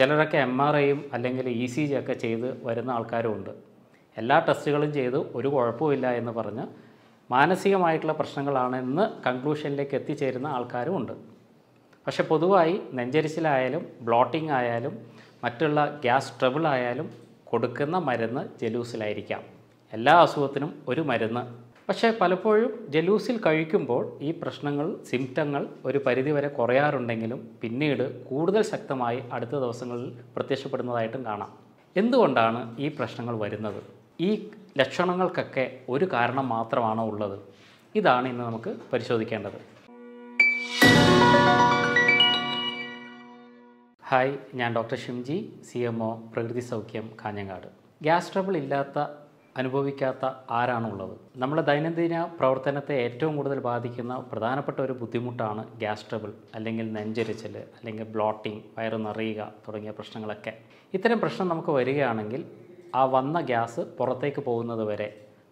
ചിലരൊക്കെ M R ഐയും അല്ലെങ്കിൽ ഇ സി ജി ഒക്കെ ചെയ്ത് വരുന്ന ആൾക്കാരും ഉണ്ട് എല്ലാ ടെസ്റ്റുകളും ചെയ്ത് ഒരു കുഴപ്പമില്ല എന്ന് പറഞ്ഞ് മാനസികമായിട്ടുള്ള പ്രശ്നങ്ങളാണെന്ന് കൺക്ലൂഷനിലേക്ക് എത്തിച്ചേരുന്ന ആൾക്കാരും ഉണ്ട്. പക്ഷെ പൊതുവായി നെഞ്ചരിച്ചിലായാലും ബ്ലോട്ടിംഗ് ആയാലും മറ്റുള്ള ഗ്യാസ് ട്രബിൾ ആയാലും കൊടുക്കുന്ന മരുന്ന് ജലൂസിലായിരിക്കാം. എല്ലാ അസുഖത്തിനും ഒരു മരുന്ന് പക്ഷേ പലപ്പോഴും ജലൂസിൽ കഴിക്കുമ്പോൾ ഈ പ്രശ്നങ്ങൾ സിംറ്റങ്ങൾ ഒരു പരിധിവരെ കുറയാറുണ്ടെങ്കിലും പിന്നീട് കൂടുതൽ ശക്തമായി അടുത്ത ദിവസങ്ങളിൽ പ്രത്യക്ഷപ്പെടുന്നതായിട്ടും കാണാം. എന്തുകൊണ്ടാണ് ഈ പ്രശ്നങ്ങൾ വരുന്നത്? ഈ ലക്ഷണങ്ങൾക്കൊക്കെ ഒരു കാരണം മാത്രമാണോ ഉള്ളത്? ഇതാണ് ഇന്ന് നമുക്ക് പരിശോധിക്കേണ്ടത്. ഹായ് ഞാൻ doctor Shimji C M O Prakriti Soukhyam Kanhangad. Gas trouble ഇല്ലാത്ത അനുഭവിക്കാത്ത ആരാണുള്ളത്? നമ്മുടെ ദൈനംദിന പ്രവർത്തനത്തെ ഏറ്റവും കൂടുതൽ ബാധിക്കുന്ന പ്രധാനപ്പെട്ട ഒരു ബുദ്ധിമുട്ടാണ് ഗ്യാസ് ട്രബിൾ അല്ലെങ്കിൽ നെഞ്ചരിച്ചൽ അല്ലെങ്കിൽ ബ്ലോട്ടിംഗ് വയറ് നിറയുക തുടങ്ങിയ പ്രശ്നങ്ങളൊക്കെ. ഇത്തരം പ്രശ്നം നമുക്ക് വരികയാണെങ്കിൽ ആ വന്ന ഗ്യാസ് പുറത്തേക്ക് പോകുന്നത് വരെ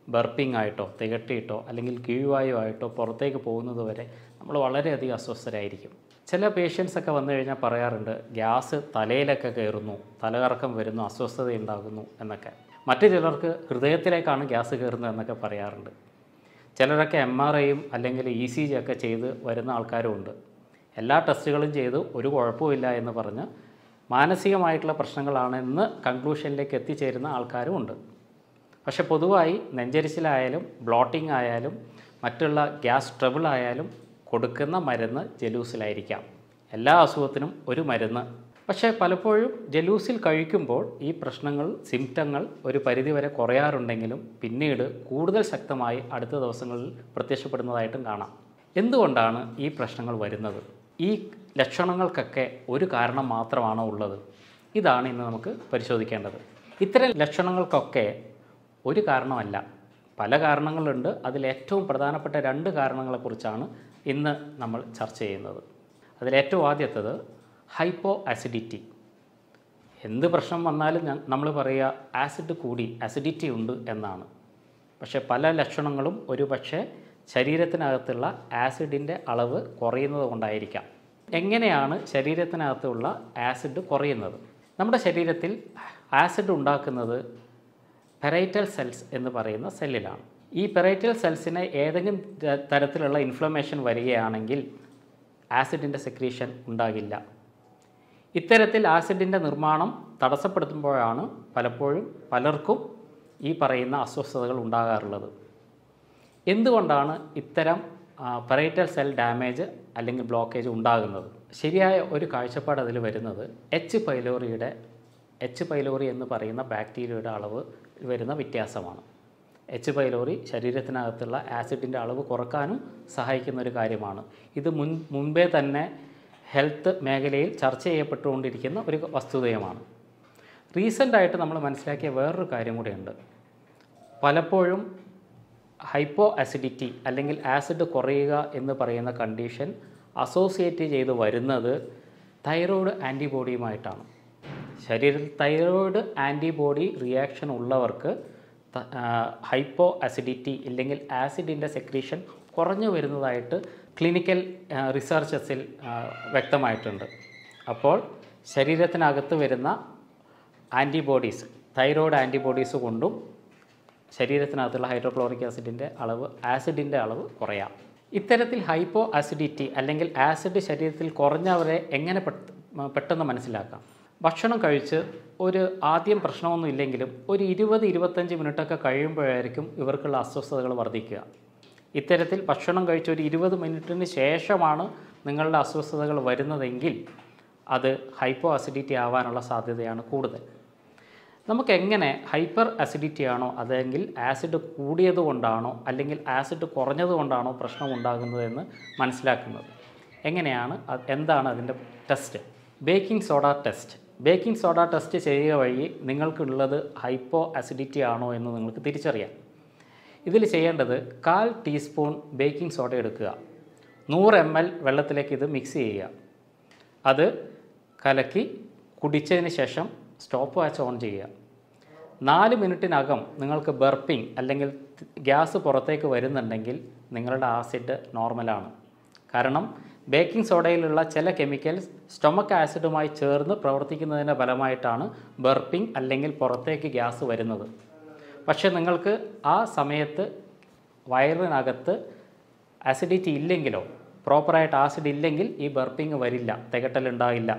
ബർപ്പിംഗ് ആയിട്ടോ തികട്ടിയിട്ടോ അല്ലെങ്കിൽ കീഴ്വായു ആയിട്ടോ പുറത്തേക്ക് പോകുന്നത് വരെ നമ്മൾ വളരെയധികം അസ്വസ്ഥരായിരിക്കും. ചില പേഷ്യൻസൊക്കെ വന്നു കഴിഞ്ഞാൽ പറയാറുണ്ട് ഗ്യാസ് തലയിലൊക്കെ കയറുന്നു തലകറക്കം വരുന്നു അസ്വസ്ഥത ഉണ്ടാകുന്നു എന്നൊക്കെ. മറ്റു ചിലർക്ക് ഹൃദയത്തിലേക്കാണ് ഗ്യാസ് കയറുന്നത് എന്നൊക്കെ പറയാറുണ്ട്. ചിലരൊക്കെ എം ആർ ഐയും അല്ലെങ്കിൽ ഇ സി ജി ഒക്കെ ചെയ്ത് വരുന്ന ആൾക്കാരും ഉണ്ട്. എല്ലാ ടെസ്റ്റുകളും ചെയ്ത് ഒരു കുഴപ്പമില്ല എന്ന് പറഞ്ഞ് മാനസികമായിട്ടുള്ള പ്രശ്നങ്ങളാണെന്ന് കൺക്ലൂഷനിലേക്ക് എത്തിച്ചേരുന്ന ആൾക്കാരും ഉണ്ട്. പക്ഷെ പൊതുവായി നെഞ്ചരിച്ചിലായാലും ബ്ലോട്ടിംഗ് ആയാലും മറ്റുള്ള ഗ്യാസ് ട്രബിൾ ആയാലും കൊടുക്കുന്ന മരുന്ന് ജലൂസിലായിരിക്കാം. എല്ലാ അസുഖത്തിനും ഒരു മരുന്ന് പക്ഷേ പലപ്പോഴും ജലൂസിൽ കഴിക്കുമ്പോൾ ഈ പ്രശ്നങ്ങൾ സിംറ്റങ്ങൾ ഒരു പരിധിവരെ കുറയാറുണ്ടെങ്കിലും പിന്നീട് കൂടുതൽ ശക്തമായി അടുത്ത ദിവസങ്ങളിൽ പ്രത്യക്ഷപ്പെടുന്നതായിട്ടും കാണാം. എന്തുകൊണ്ടാണ് ഈ പ്രശ്നങ്ങൾ വരുന്നത്? ഈ ലക്ഷണങ്ങൾക്കൊക്കെ ഒരു കാരണം മാത്രമാണോ ഉള്ളത്? ഇതാണ് ഇന്ന് നമുക്ക് പരിശോധിക്കേണ്ടത്. ഇത്തരം ലക്ഷണങ്ങൾക്കൊക്കെ ഒരു കാരണമല്ല. പല കാരണങ്ങളുണ്ട്. അതിൽ ഏറ്റവും പ്രധാനപ്പെട്ട രണ്ട് കാരണങ്ങളെക്കുറിച്ചാണ് ഇന്ന് നമ്മൾ ചർച്ച ചെയ്യുന്നത്. അതിലേറ്റവും ആദ്യത്തത് ഹൈപ്പോ ആസിഡിറ്റി എന്ത് പ്രശ്നം വന്നാലും നമ്മൾ പറയുക ആസിഡ് കൂടി ആസിഡിറ്റി ഉണ്ട് എന്നാണ്. പക്ഷേ പല ലക്ഷണങ്ങളും ഒരു പക്ഷേ ശരീരത്തിനകത്തുള്ള ആസിഡിന്റെ അളവ് കുറയുന്നത് കൊണ്ടായിരിക്കാം. എങ്ങനെയാണ് ശരീരത്തിനകത്തുള്ള ആസിഡ് കുറയുന്നത്? നമ്മുടെ ശരീരത്തിൽ ആസിഡ് ഉണ്ടാക്കുന്നത് പെറൈറ്റൽ സെൽസ് എന്ന് പറയുന്ന സെല്ലിലാണ് ഈ പെറൈറ്റൽ സെൽസിന് ഏതെങ്കിലും തരത്തിലുള്ള ഇൻഫ്ലമേഷൻ വരികയാണെങ്കിൽ ആസിഡിന്റെ സെക്രീഷൻ ഉണ്ടാകില്ല. ഇത്തരത്തിൽ ആസിഡിന്റെ നിർമ്മാണം തടസ്സപ്പെടുത്തുമ്പോഴാണ് പലപ്പോഴും പലർക്കും ഈ പറയുന്ന അസ്വസ്ഥതകൾ ഉണ്ടാകാറുള്ളത്. എന്തുകൊണ്ടാണ് ഇത്തരം പെറൈറ്റൽ സെൽ ഡാമേജ് അല്ലെങ്കിൽ ബ്ലോക്കേജ് ഉണ്ടാകുന്നത്? ശരിയായ ഒരു കാഴ്ചപ്പാട് അതിൽ വരുന്നത് എച്ച് പൈലോറിയുടെ എച്ച് പൈലോറി എന്ന് പറയുന്ന ബാക്ടീരിയയുടെ അളവ് വരുന്ന വ്യത്യാസമാണ്. എച്ച് പൈലോറി ശരീരത്തിനകത്തുള്ള ആസിഡിന്റെ അളവ് കുറക്കാനും സഹായിക്കുന്ന ഒരു കാര്യമാണ്. ഇത് മുൻ മുൻപേ തന്നെ ഹെൽത്ത് മേഖലയിൽ ചർച്ച ചെയ്യപ്പെട്ടുകൊണ്ടിരിക്കുന്ന ഒരു വസ്തുതയുമാണ്. റീസെന്റായിട്ട് നമ്മൾ മനസ്സിലാക്കിയ വേറൊരു കാര്യം കൂടെയുണ്ട്. പലപ്പോഴും ഹൈപ്പോ അസിഡിറ്റി അല്ലെങ്കിൽ ആസിഡ് കുറയുക എന്ന് പറയുന്ന കണ്ടീഷൻ അസോസിയേറ്റ് ചെയ്ത് വരുന്നത് തൈറോയ്ഡ് ആന്റിബോഡിയുമായിട്ടാണ്. ശരീരത്തിൽ തൈറോയ്ഡ് ആന്റിബോഡി റിയാക്ഷൻ ഉള്ളവർക്ക് ഹൈപ്പോ അസിഡിറ്റി ഇല്ലെങ്കിൽ ആസിഡിന്റെ സെക്രീഷൻ കുറഞ്ഞു വരുന്നതായിട്ട് ക്ലിനിക്കൽ റിസർച്ചസിൽ വ്യക്തമായിട്ടുണ്ട്. അപ്പോൾ ശരീരത്തിനകത്ത് വരുന്ന ആന്റിബോഡീസ് തൈറോയ്ഡ് ആന്റിബോഡീസ് കൊണ്ടും ശരീരത്തിനകത്തുള്ള ഹൈഡ്രോക്ലോറിക് ആസിഡിന്റെ അളവ് ആസിഡിന്റെ അളവ് കുറയാം. ഇത്തരത്തിൽ ഹൈപ്പോ ആസിഡിറ്റി അല്ലെങ്കിൽ ആസിഡ് ശരീരത്തിൽ കുറഞ്ഞവരെ എങ്ങനെ പെട്ടെന്ന് മനസ്സിലാക്കാം? ഭക്ഷണം കഴിച്ച് ഒരു ആദ്യം പ്രശ്നമൊന്നും ഇല്ലെങ്കിലും ഒരു ഇരുപത് ഇരുപത്തഞ്ച് മിനിറ്റൊക്കെ കഴിയുമ്പോഴായിരിക്കും ഇവർക്കുള്ള അസ്വസ്ഥതകൾ വർദ്ധിക്കുക. ഇത്തരത്തിൽ ഭക്ഷണം കഴിച്ച ഒരു ഇരുപത് മിനിറ്റിന് ശേഷമാണ് നിങ്ങളുടെ അസ്വസ്ഥതകൾ വരുന്നതെങ്കിൽ അത് ഹൈപ്പോ അസിഡിറ്റി ആവാനുള്ള സാധ്യതയാണ് കൂടുതൽ. നമുക്ക് എങ്ങനെ ഹൈപ്പർ അസിഡിറ്റി ആണോ അതെങ്കിൽ ആസിഡ് കൂടിയത് കൊണ്ടാണോ അല്ലെങ്കിൽ ആസിഡ് കുറഞ്ഞത് കൊണ്ടാണോ പ്രശ്നം ഉണ്ടാകുന്നതെന്ന് മനസ്സിലാക്കുന്നത്? എങ്ങനെയാണ് എന്താണ് അതിന്റെ test baking soda test baking soda test ചെയ്യുക വഴി നിങ്ങൾക്കുള്ളത് ഹൈപ്പോ അസിഡിറ്റി ആണോ എന്ന് നിങ്ങൾക്ക് തിരിച്ചറിയാം. ഇതിൽ ചെയ്യേണ്ടത് കാൽ ടീസ്പൂൺ ബേക്കിംഗ് സോഡ എടുക്കുക. നൂറ് എം എൽ വെള്ളത്തിലേക്ക് ഇത് മിക്സ് ചെയ്യുക. അത് കലക്കി കുടിച്ചതിന് ശേഷം സ്റ്റോപ്പ് വാച്ച് ഓൺ ചെയ്യുക. നാല് മിനിറ്റിനകം നിങ്ങൾക്ക് ബർപ്പിംഗ് അല്ലെങ്കിൽ ഗ്യാസ് പുറത്തേക്ക് വരുന്നുണ്ടെങ്കിൽ നിങ്ങളുടെ ആസിഡ് നോർമലാണ് കാരണം ബേക്കിംഗ് സോഡയിലുള്ള ചില കെമിക്കൽസ് സ്റ്റൊമക്ക് ആസിഡുമായി ചേർന്ന് പ്രവർത്തിക്കുന്നതിന്റെ ഫലമായിട്ടാണ് ബർപ്പിംഗ് അല്ലെങ്കിൽ പുറത്തേക്ക് ഗ്യാസ് വരുന്നത്. പക്ഷേ നിങ്ങൾക്ക് ആ സമയത്ത് വയറിനകത്ത് ആസിഡിറ്റി ഇല്ലെങ്കിലോ പ്രോപ്പറായിട്ട് ആസിഡ് ഇല്ലെങ്കിൽ ഈ ബർപ്പിംഗ് വരില്ല തികട്ടലുണ്ടാകില്ല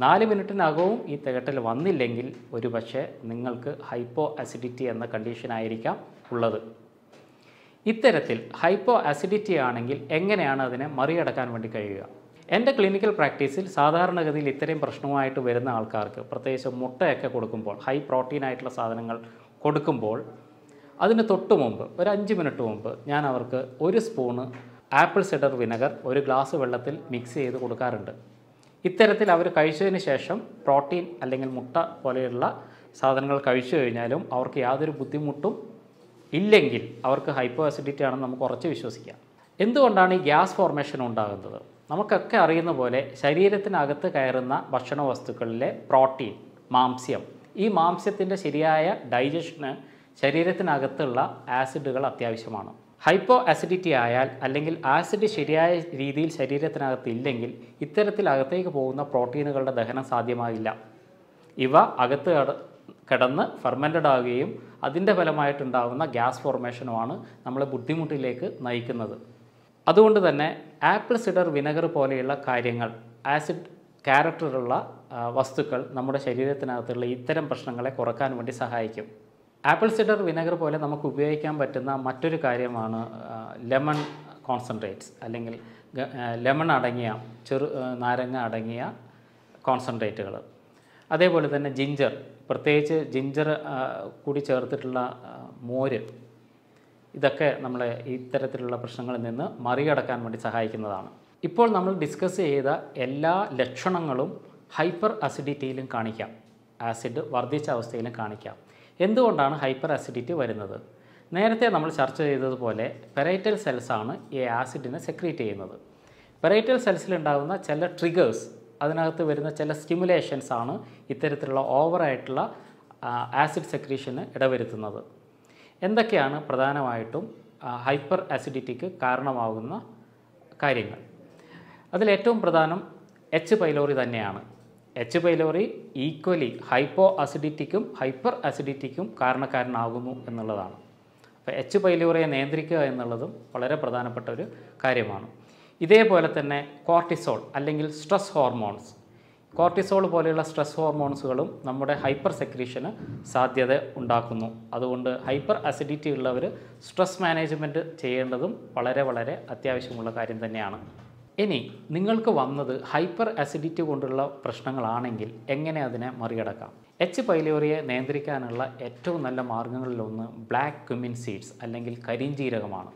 നാല് മിനിറ്റിനകവും ഈ തികട്ടൽ വന്നില്ലെങ്കിൽ ഒരു പക്ഷേ നിങ്ങൾക്ക് ഹൈപ്പോ അസിഡിറ്റി എന്ന കണ്ടീഷനായിരിക്കാം ഉള്ളത്. ഇത്തരത്തിൽ ഹൈപ്പോ അസിഡിറ്റി ആണെങ്കിൽ എങ്ങനെയാണ് അതിനെ മറികടക്കാൻ വേണ്ടി കഴിയുക? എന്റെ ക്ലിനിക്കൽ പ്രാക്ടീസിൽ സാധാരണഗതിയിൽ ഇത്രയും പ്രശ്നമായിട്ട് വരുന്ന ആൾക്കാർക്ക് പ്രത്യേകിച്ച് മുട്ടയൊക്കെ കൊടുക്കുമ്പോൾ ഹൈ പ്രോട്ടീൻ ആയിട്ടുള്ള സാധനങ്ങൾ കൊടുക്കുമ്പോൾ അതിന് തൊട്ട് മുമ്പ് ഒരു അഞ്ച് മിനിറ്റ് മുമ്പ് ഞാൻ അവർക്ക് ഒരു സ്പൂണ് ആപ്പിൾ സിഡർ വിനെഗർ ഒരു ഗ്ലാസ് വെള്ളത്തിൽ മിക്സ് ചെയ്ത് കൊടുക്കാറുണ്ട്. ഇത്തരത്തിൽ അവർ കഴിച്ചതിന് ശേഷം പ്രോട്ടീൻ അല്ലെങ്കിൽ മുട്ട പോലെയുള്ള സാധനങ്ങൾ കഴിച്ചു കഴിഞ്ഞാലും അവർക്ക് യാതൊരു ബുദ്ധിമുട്ടും ഇല്ലെങ്കിൽ അവർക്ക് ഹൈപ്പോ അസിഡിറ്റി ആണെന്ന് നമുക്ക് ഉറച്ച് വിശ്വസിക്കാം. എന്തുകൊണ്ടാണ് ഈ ഗ്യാസ് ഫോർമേഷൻ ഉണ്ടാകുന്നത്? നമുക്കൊക്കെ അറിയുന്ന പോലെ ശരീരത്തിനകത്ത് കയറുന്ന ഭക്ഷണ വസ്തുക്കളിലെ പ്രോട്ടീൻ മാംസ്യം ഈ മാംസ്യത്തിന്റെ ശരിയായ ഡൈജഷന് ശരീരത്തിനകത്തുള്ള ആസിഡുകൾ അത്യാവശ്യമാണ്. ഹൈപ്പോ ആസിഡിറ്റി ആയാൽ അല്ലെങ്കിൽ ആസിഡ് ശരിയായ രീതിയിൽ ശരീരത്തിനകത്ത് ഇല്ലെങ്കിൽ ഇത്തരത്തിൽ അകത്തേക്ക് പോകുന്ന പ്രോട്ടീനുകളുടെ ദഹനം സാധ്യമാകില്ല. ഇവ അകത്ത് കട- കിടന്ന് ഫെർമെന്റഡ് ആവുകയും അതിന്റെ ഫലമായിട്ടുണ്ടാകുന്ന ഗ്യാസ് ഫോർമേഷനുമാണ് നമ്മളെ ബുദ്ധിമുട്ടിലേക്ക് നയിക്കുന്നത്. അതുകൊണ്ട് തന്നെ ആപ്പിൾ സിഡർ വിനെഗർ പോലെയുള്ള കാര്യങ്ങൾ ആസിഡ് ക്യാരക്ടറുള്ള വസ്തുക്കൾ നമ്മുടെ ശരീരത്തിനകത്തുള്ള ഇത്തരം പ്രശ്നങ്ങളെ കുറയ്ക്കാൻ വേണ്ടി സഹായിക്കും. ആപ്പിൾ സിഡർ വിനെഗർ പോലെ നമുക്ക് ഉപയോഗിക്കാൻ പറ്റുന്ന മറ്റൊരു കാര്യമാണ് ലെമൺ കോൺസെൻട്രേറ്റ്സ് അല്ലെങ്കിൽ ലെമൺ അടങ്ങിയ ചെറു നാരങ്ങ അടങ്ങിയ കോൺസെൻട്രേറ്റുകൾ. അതേപോലെ തന്നെ ജിഞ്ചർ പ്രത്യേകിച്ച് ജിഞ്ചർ കൂടി ചേർത്തിട്ടുള്ള മോര്. ഇതൊക്കെ നമ്മളെ ഇത്തരത്തിലുള്ള പ്രശ്നങ്ങളിൽ നിന്ന് മറികടക്കാൻ വേണ്ടി സഹായിക്കുന്നതാണ്. ഇപ്പോൾ നമ്മൾ ഡിസ്കസ് ചെയ്ത എല്ലാ ലക്ഷണങ്ങളും ഹൈപ്പർ അസിഡിറ്റിയിലും കാണിക്കാം. ആസിഡ് വർദ്ധിച്ച അവസ്ഥയിലും കാണിക്കാം. എന്തുകൊണ്ടാണ് ഹൈപ്പർ അസിഡിറ്റി വരുന്നത്? നേരത്തെ നമ്മൾ ചർച്ച ചെയ്തതുപോലെ പെരൈറ്റൽ സെൽസാണ് ഈ ആസിഡിനെ സെക്രീറ്റ് ചെയ്യുന്നത്. പെരൈറ്റൽ സെൽസിലുണ്ടാകുന്ന ചില ട്രിഗേഴ്സ് അതിനകത്ത് വരുന്ന ചില സ്റ്റിമുലേഷൻസ് ആണ് ഇത്തരത്തിലുള്ള ഓവറായിട്ടുള്ള ആസിഡ് സെക്രീഷന് ഇടവരുത്തുന്നത്. എന്തൊക്കെയാണ് പ്രധാനമായിട്ടും ഹൈപ്പർ അസിഡിറ്റിക്ക് കാരണമാകുന്ന കാര്യങ്ങൾ? അതിലേറ്റവും പ്രധാനം എച്ച് പൈലോറി തന്നെയാണ്. എച്ച് പൈലോറി ഈക്വലി ഹൈപ്പോ അസിഡിറ്റിക്കും ഹൈപ്പർ അസിഡിറ്റിക്കും കാരണക്കാരനാകുന്നു എന്നുള്ളതാണ്. അപ്പോൾ എച്ച് പൈലോറിയെ നിയന്ത്രിക്കുക എന്നുള്ളതും വളരെ പ്രധാനപ്പെട്ട ഒരു കാര്യമാണ്. ഇതേപോലെ തന്നെ കോർട്ടിസോൾ അല്ലെങ്കിൽ സ്ട്രെസ് ഹോർമോൺസ് കോർട്ടിസോൾ പോലെയുള്ള സ്ട്രെസ് ഹോർമോൺസുകളും നമ്മുടെ ഹൈപ്പർ സെക്രീഷന് സാധ്യത ഉണ്ടാക്കുന്നു. അതുകൊണ്ട് ഹൈപ്പർ അസിഡിറ്റി ഉള്ളവർ സ്ട്രെസ് മാനേജ്മെന്റ് ചെയ്യേണ്ടതും വളരെ വളരെ അത്യാവശ്യമുള്ള കാര്യം തന്നെയാണ്. ഇനി നിങ്ങൾക്ക് വന്നത് ഹൈപ്പർ അസിഡിറ്റി കൊണ്ടുള്ള പ്രശ്നങ്ങളാണെങ്കിൽ എങ്ങനെ അതിനെ മറികടക്കാം? എച്ച് പൈലോറിയെ നിയന്ത്രിക്കാനുള്ള ഏറ്റവും നല്ല മാർഗങ്ങളിലൊന്ന് ബ്ലാക്ക് ക്യുമിൻ സീഡ്സ് അല്ലെങ്കിൽ കരിഞ്ചീരകമാണ്.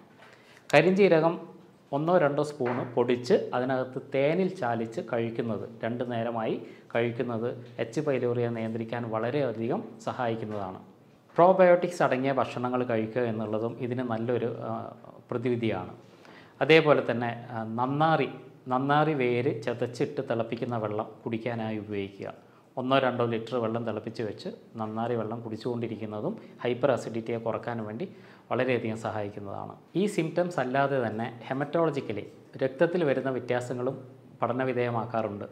കരിഞ്ചീരകം ഒന്നോ രണ്ടോ സ്പൂണ് പൊടിച്ച് അതിനകത്ത് തേനിൽ ചാലിച്ച് കഴിക്കുന്നത് രണ്ട് നേരമായി കഴിക്കുന്നത് എച്ച് പൈലോറിയെ നിയന്ത്രിക്കാൻ വളരെയധികം സഹായിക്കുന്നതാണ്. പ്രോബയോട്ടിക്സ് അടങ്ങിയ ഭക്ഷണങ്ങൾ കഴിക്കുക എന്നുള്ളതും ഇതിന് നല്ലൊരു പ്രതിവിധിയാണ്. അതേപോലെ തന്നെ നന്നാറി നന്നാറി വേര് ചതച്ചിട്ട് തിളപ്പിക്കുന്ന വെള്ളം കുടിക്കാനായി ഉപയോഗിക്കുക. ഒന്നോ രണ്ടോ ലിറ്റർ വെള്ളം തിളപ്പിച്ച് വെച്ച് നന്നാറി വെള്ളം കുടിച്ചുകൊണ്ടിരിക്കുന്നതും ഹൈപ്പർ അസിഡിറ്റിയെ കുറയ്ക്കാൻ വേണ്ടി വളരെയധികം സഹായിക്കുന്നതാണ്. ഈ സിംറ്റംസ് അല്ലാതെ തന്നെ ഹെമറ്റോളജിക്കലി രക്തത്തിൽ വരുന്ന വ്യത്യാസങ്ങളും പഠനവിധേയമാക്കാറുണ്ട്.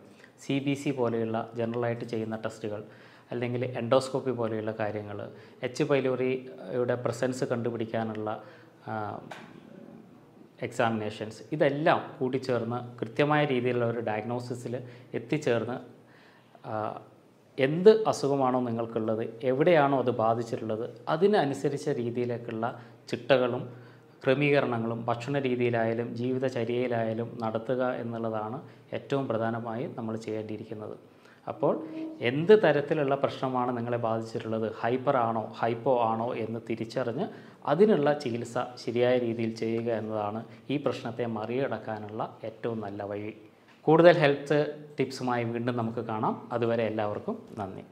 സി ബി സി പോലെയുള്ള ജനറലായിട്ട് ചെയ്യുന്ന ടെസ്റ്റുകൾ അല്ലെങ്കിൽ എൻഡോസ്കോപ്പി പോലെയുള്ള കാര്യങ്ങൾ എച്ച് പൈലോറിയുടെ പ്രസൻസ് കണ്ടുപിടിക്കാനുള്ള എക്സാമിനേഷൻസ് ഇതെല്ലാം കൂടിച്ചേർന്ന് കൃത്യമായ രീതിയിലുള്ള ഒരു ഡയഗ്നോസിസിൽ എത്തിച്ചേർന്ന് എന്ത് അസുഖമാണോ നിങ്ങൾക്കുള്ളത് എവിടെയാണോ അത് ബാധിച്ചിട്ടുള്ളത് അതിനനുസരിച്ച രീതിയിലേക്കുള്ള ചിട്ടകളും ക്രമീകരണങ്ങളും ഭക്ഷണ രീതിയിലായാലും ജീവിതചര്യയിലായാലും നടത്തുക എന്നുള്ളതാണ് ഏറ്റവും പ്രധാനമായി നമ്മൾ ചെയ്യേണ്ടിയിരിക്കുന്നത്. അപ്പോൾ എന്ത് തരത്തിലുള്ള പ്രശ്നമാണ് നിങ്ങളെ ബാധിച്ചിട്ടുള്ളത്? ഹൈപ്പർ ആണോ? ഹൈപ്പോ ആണോ എന്ന് തിരിച്ചറിഞ്ഞ് അതിനുള്ള ചികിത്സ ശരിയായ രീതിയിൽ ചെയ്യുക എന്നതാണ് ഈ പ്രശ്നത്തെ മറികടക്കാനുള്ള ഏറ്റവും നല്ല വഴി. കൂടുതൽ ഹെൽത്ത് ടിപ്സുമായി വീണ്ടും നമുക്ക് കാണാം. അതുവരെ എല്ലാവർക്കും നന്ദി.